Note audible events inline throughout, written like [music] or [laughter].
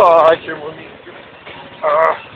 Oh, I can't believe it. Uh.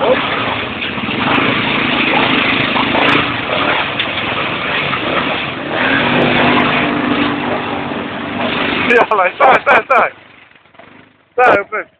[laughs] 来，再再再，再问。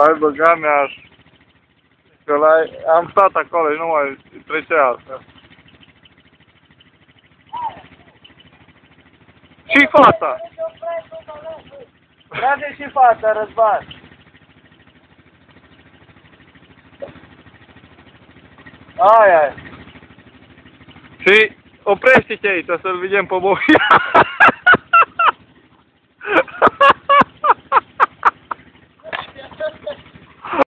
Hai băga mea Că la, am stat acolo și nu mai trecea asta. Și fata! Trage și fața, Răzvan. Aia e. Și oprește-te aici să-l vedem pe Bobia. [laughs]